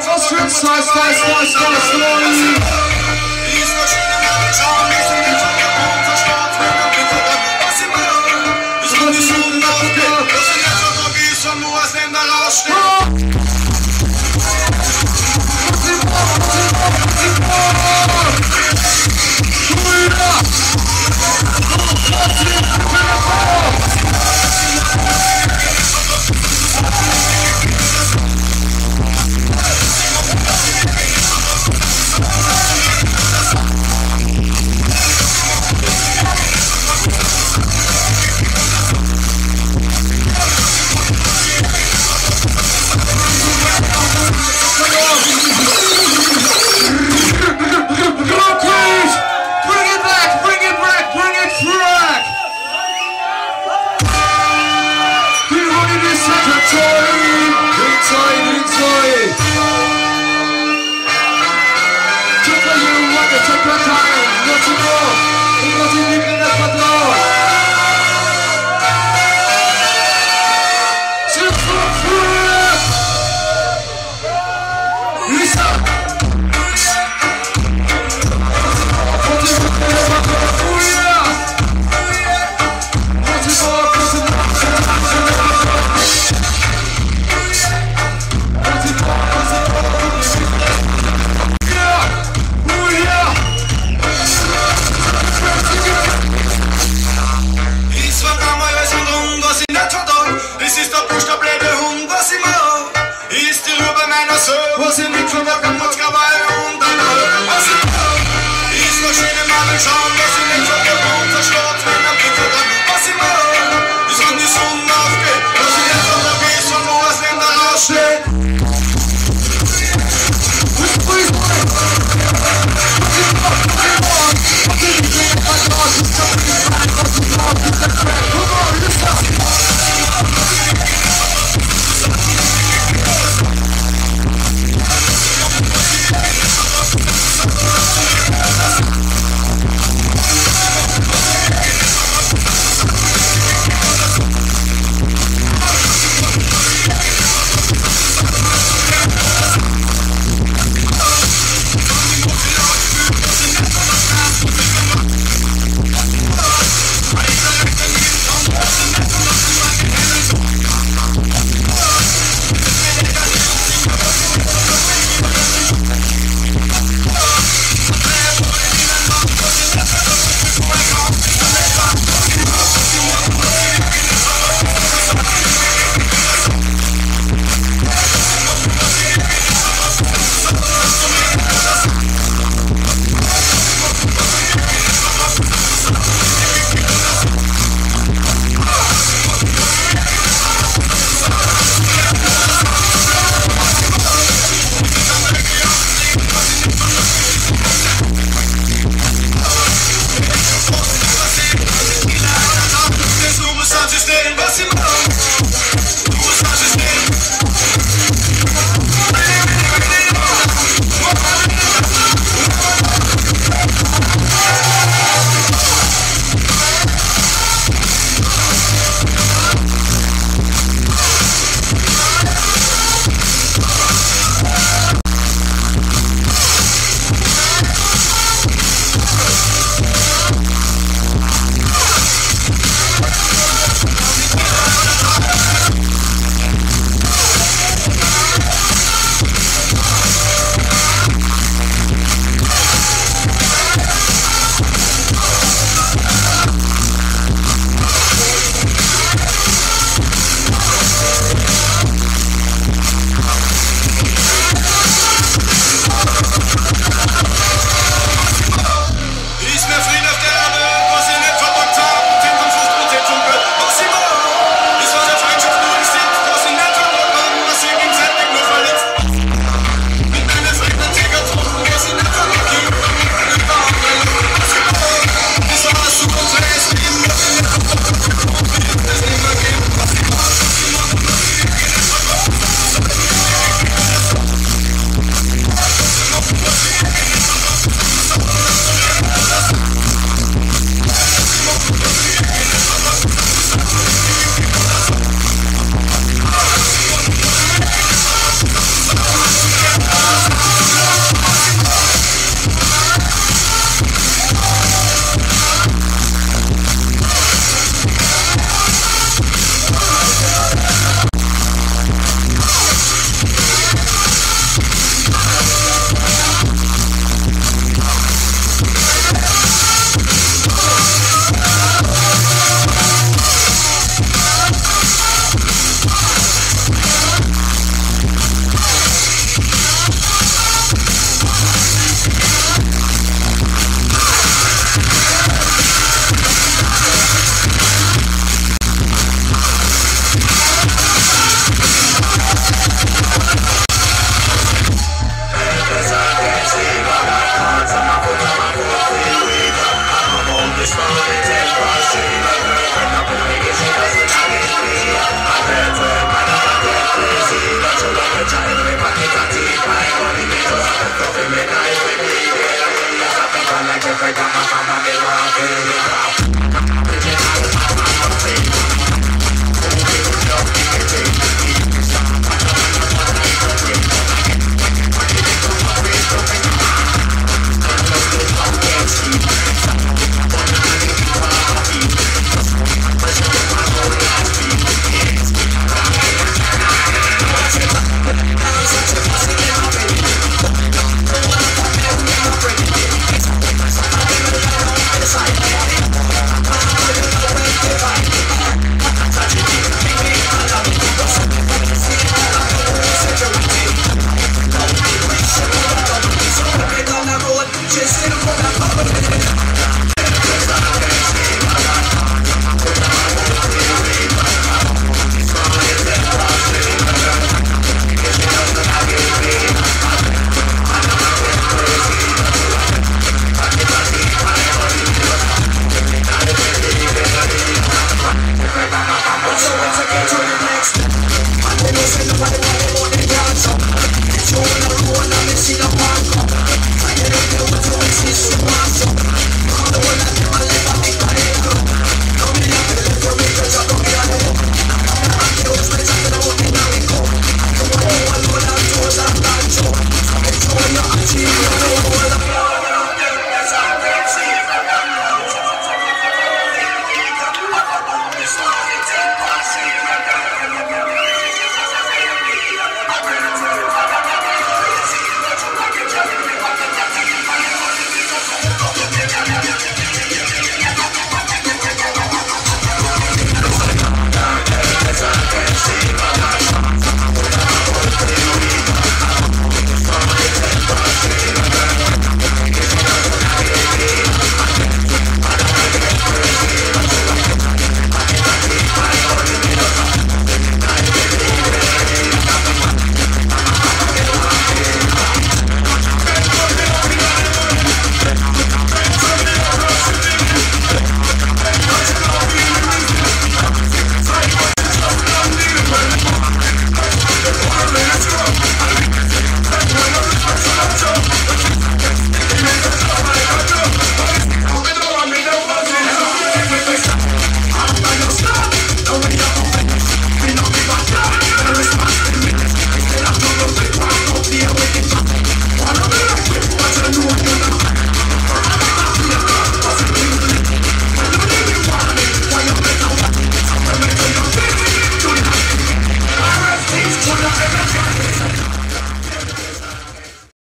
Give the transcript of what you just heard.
Strip, strip, slice, slice, slice, slice, slice. was in the.